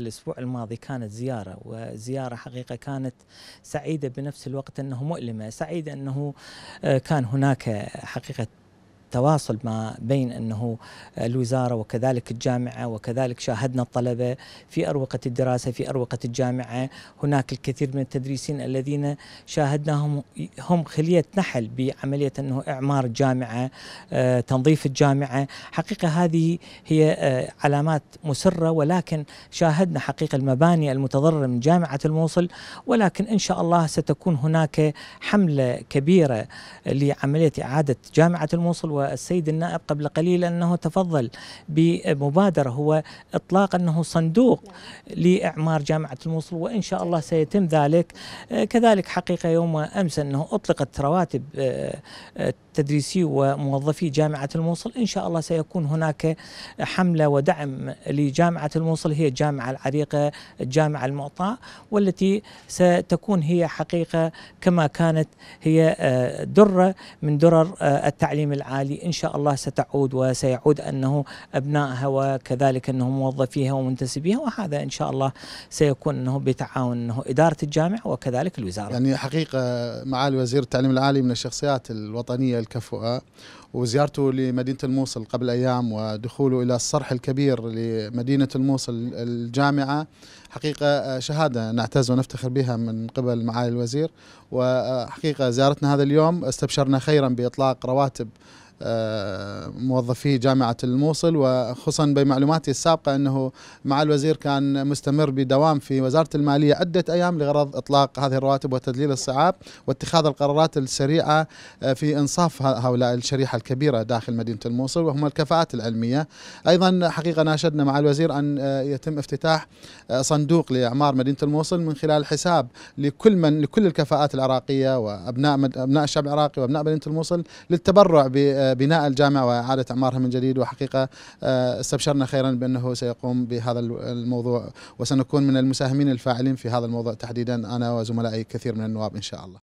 الأسبوع الماضي كانت زيارة وزيارة حقيقة كانت سعيدة بنفس الوقت أنه مؤلمة سعيدة أنه آه، كان هناك حقيقة تواصل ما بين أنه الوزارة وكذلك الجامعة وكذلك شاهدنا الطلبة في أروقة الدراسة في أروقة الجامعة. هناك الكثير من التدريسين الذين شاهدناهم هم خلية نحل بعملية أنه إعمار الجامعة آه، تنظيف الجامعة. حقيقة هذه هي آه، علامات مسرة ولكن شاهدنا حقيقة المباني المتضررة من جامعة الموصل. ولكن إن شاء الله ستكون هناك حملة كبيرة لعملية إعادة جامعة الموصل. والسيد النائب قبل قليل أنه تفضل بمبادرة هو إطلاق أنه صندوق لإعمار جامعة الموصل وإن شاء الله سيتم ذلك. آه، كذلك حقيقة يوم أمس أنه أطلقت رواتب آه، آه، تدريسي وموظفي جامعة الموصل. إن شاء الله سيكون هناك حملة ودعم لجامعة الموصل هي الجامعة العريقة الجامعة المعطاء والتي ستكون هي حقيقة كما كانت هي درة من درر التعليم العالي العالي. إن شاء الله ستعود وسيعود أنه أبنائها وكذلك أنه موظفيها ومنتسبيها وهذا إن شاء الله سيكون أنه بتعاون أنه إدارة الجامعة وكذلك الوزارة. يعني حقيقة معالي وزير التعليم العالي من الشخصيات الوطنية الكفؤة وزيارته لمدينة الموصل قبل أيام ودخوله إلى الصرح الكبير لمدينة الموصل الجامعة. حقيقة شهادة نعتز ونفتخر بها من قبل معالي الوزير. وحقيقة زيارتنا هذا اليوم استبشرنا خيرا بإطلاق رواتب آه، موظفي جامعة الموصل وخصوصا بمعلوماتي السابقة أنه مع الوزير كان مستمر بدوام في وزارة المالية عدة أيام لغرض إطلاق هذه الرواتب وتدليل الصعاب واتخاذ القرارات السريعة آه، في إنصاف هؤلاء الشريحة الكبيرة داخل مدينة الموصل وهم الكفاءات العلمية. أيضا حقيقة ناشدنا مع الوزير أن آه، يتم افتتاح صندوق لإعمار مدينة الموصل من خلال حساب لكل من لكل الكفاءات العراقية وأبناء أبناء الشعب العراقي وأبناء مدينة الموصل للتبرع بناء الجامعة وإعادة أعمارها من جديد وحقيقة آه، استبشرنا خيرا بأنه سيقوم بهذا الموضوع وسنكون من المساهمين الفاعلين في هذا الموضوع تحديدا أنا وزملائي كثير من النواب إن شاء الله.